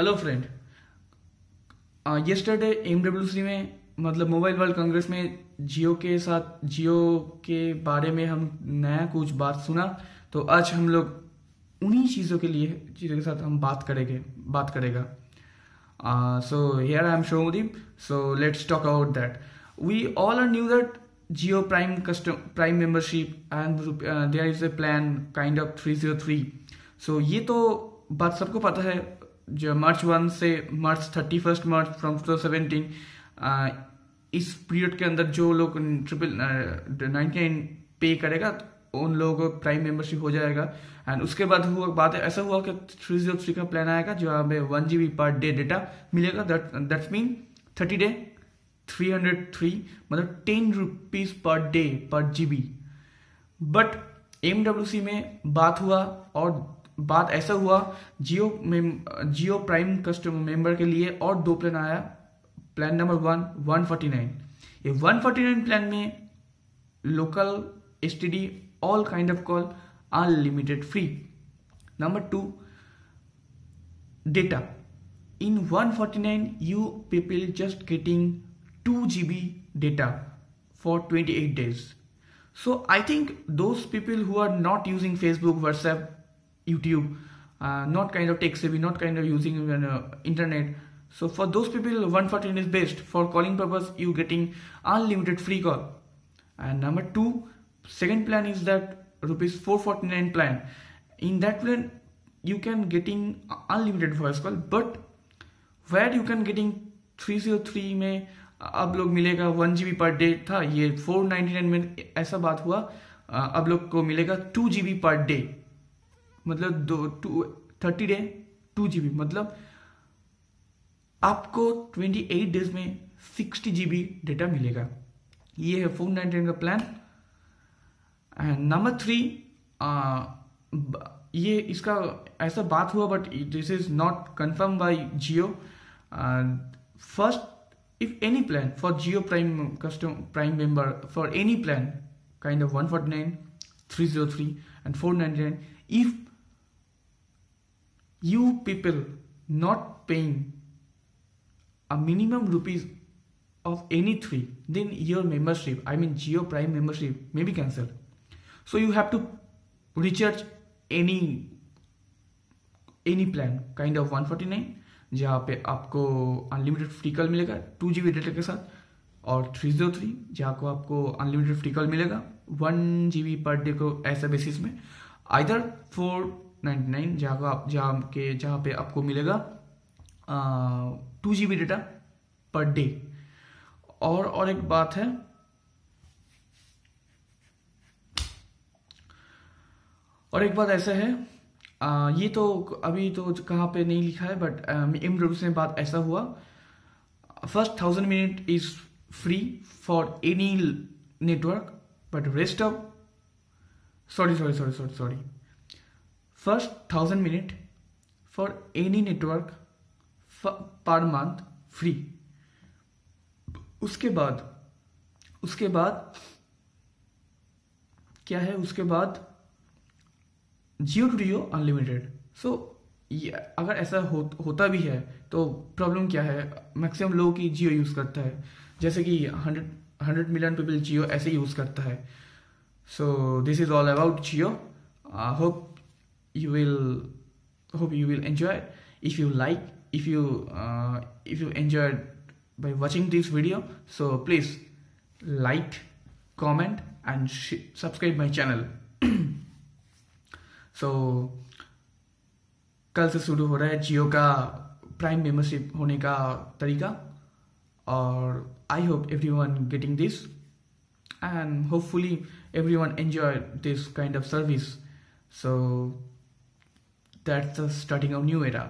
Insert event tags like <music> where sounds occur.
Hello friend yesterday M में मतलब mobile world Congress में जियो के साथ जियो के बारे में हम नया कुछ बात सुना तो आज हम लोग उन्हीं चीज़ों के लिए, चीज़ों के साथ हम बात करेंगे, बात करेगा। So here I am Shomudeep so let's talk about that we all are knew that Jio prime custom prime membership and there is a plan kind of 303 so ये तो बात सबको पता है जो मार्च वन से March thirty first, March from two seventeen इस period के अंदर जो लोग ट्रिपल नाइनटी नाइन पे करेगा, उन लोगों को प्राइम मेंबरशिप हो जाएगा। एंड उसके बाद हुआ बात ऐसा हुआ कि थ्री ज़ीरो थ्री का प्लान आएगा, जो हमें one G B per day data मिलेगा। That mean thirty day three hundred three मतलब ten rupees per day per G B but M W C में बात हुआ और बात ऐसा हुआ Jio Jio prime customer member के लिए और दो प्लान आया। Plan number one one forty nine ये वन फोर्टी नाइन प्लान में local S T D all kind of call unlimited free number two data in one forty nine you people just getting two G B data for twenty eight days so, i think those people who are not using facebook, whatsapp youtube uh, not kind of tech savvy not kind of using uh, internet so for those people 114 is best for calling purpose you getting unlimited free call and number two second plan is that rupees 449 plan in that plan you can getting unlimited voice call but where you can getting 303 में अब लोग मिलेगा one जी per day था ये four ninety nine में ऐसा बात हुआ अब लोग को मिलेगा टू जी पर डे मतलब दो two thirty day two GB मतलब आपको ट्वेंटी एट डेज़ में सिक्सटी जीबी डेटा मिलेगा। ये है फोर नाइनटी का प्लान एंड नंबर थ्री ये इसका ऐसा बात हुआ but this is not confirm by Jio first if any plan for Geo Prime custom Prime member for any plan, kind of 149, 303, and 499, if you people not paying a minimum rupees of any three, then your membership, I mean Geo Prime membership, may be cancelled. So you have to recharge any any plan, kind of 149 जहाँ पे आपको unlimited free call मिलेगा two G B data के साथ और three zero three जहाँ को आपको अनलिमिटेड फ्री कॉल मिलेगा one G B per day को ऐसा बेसिस में आइधर फोर नाइन्टी नाइन जहाँ को जहाँ पे आपको मिलेगा two G B data per day और और एक बात है और एक बात ऐसा है आ, ये तो अभी तो कहाँ पे नहीं लिखा है बट एम डब्ल्यू में बात ऐसा हुआ। First thousand minute is free for any network but rest of sorry sorry sorry sorry sorry first thousand minute for any network per month free उसके बाद उसके बाद क्या है? उसके बाद जियो टू जियो अनलिमिटेड सो अगर ऐसा हो, होता भी है तो प्रॉब्लम क्या है? मैक्सिमम लोग ही जियो यूज़ करता है। जैसे कि hundred hundred million people Jio ऐसे यूज़ करता है। So this is all about Jio I hope you will hope you will enjoy if you like if you uh, if you enjoyed by watching this video so please like comment and subscribe my channel. So <clears throat> so, कल से शुरू हो रहा है जियो का prime membership होने का तरीका और I hope everyone getting this and hopefully everyone enjoy this kind of service so that's the starting of new era